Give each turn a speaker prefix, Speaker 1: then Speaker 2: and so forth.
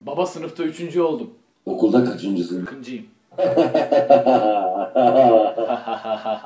Speaker 1: Baba sınıfta üçüncü oldum.
Speaker 2: Okulda kaçıncısın?
Speaker 1: Kıncıyım.